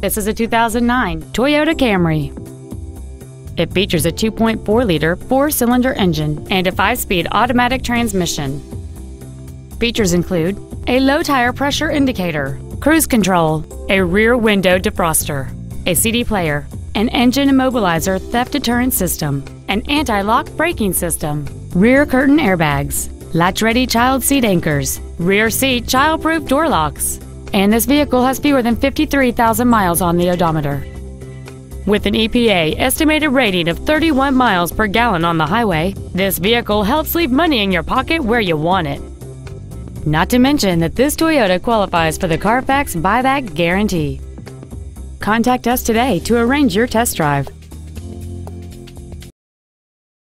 This is a 2009 Toyota Camry. It features a 2.4-liter four-cylinder engine and a five-speed automatic transmission. Features include a low tire pressure indicator, cruise control, a rear window defroster, a CD player, an engine immobilizer theft deterrent system, an anti-lock braking system, rear curtain airbags, latch-ready child seat anchors, rear seat child-proof door locks, and this vehicle has fewer than 53,000 miles on the odometer. With an EPA estimated rating of 31 miles per gallon on the highway, this vehicle helps leave money in your pocket where you want it. Not to mention that this Toyota qualifies for the Carfax buyback guarantee. Contact us today to arrange your test drive.